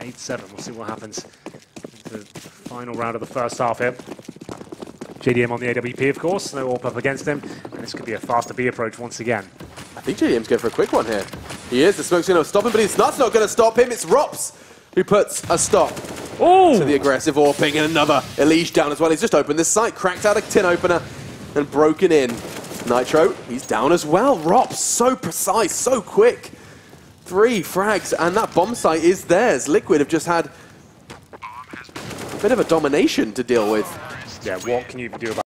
8-7. We'll see what happens in the final round of the first half here. JDM on the AWP, of course. No AWP up against him. And this could be a faster B approach once again. I think JDM's going for a quick one here. He is. The smoke's going to stop him, but it's not, not going to stop him. It's ropz who puts a stop Oh! to the aggressive AWPing and another Elige down as well. He's just opened this site, cracked out a tin opener and broken in. Nitro, he's down as well. ropz, so precise, so quick. Three frags, and that bomb site is theirs. Liquid have just had a bit of a domination to deal with. Yeah, what can you do about